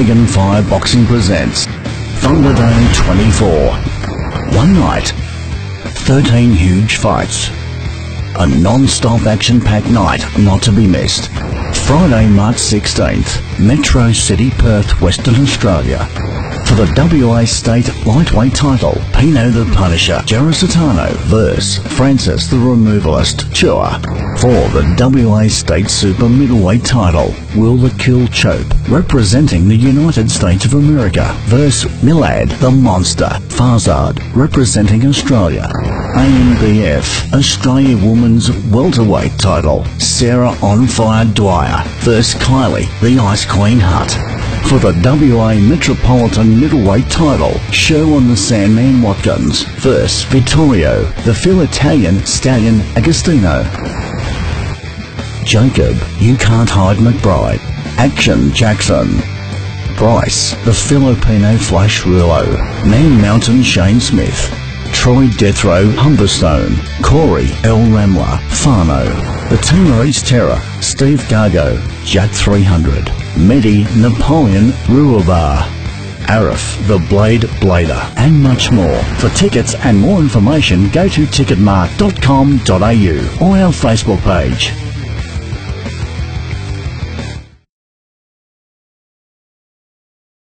Dragon Fire Boxing presents Thunderdome 24. One night, 13 huge fights. A non-stop action-packed night not to be missed. Friday, March 16th, Metro City, Perth, Western Australia. For the WA State Lightweight title, Pino the Punisher, Gerasitano vs. Francis the Removalist, Chua. For the WA State Super Middleweight title, Will the Kill Chope, representing the United States of America, vs. Milad the Monster, Farzad, representing Australia. ANBF, Australia Women's Welterweight title, Sarah On Fire Dwyer vs. Kylie, the Ice Queen Hut. for the WA Metropolitan Middleweight title, Show on the Sandman Watkins vs. Vittorio, the Phil Italian Stallion Agostino. Jacob, You Can't Hide McBride. Action Jackson. Bryce, the Filipino Flash Rulo. Man Mountain Shane Smith. Troy Deathrow Humberstone. Corey L. Ramler. Fano. The Timorese Terror. Steve Gargo. Jack 300. Medi Napoleon Ruabar. Arif, the Blade Blader, and much more. For tickets and more information, go to ticketmark.com.au or our Facebook page.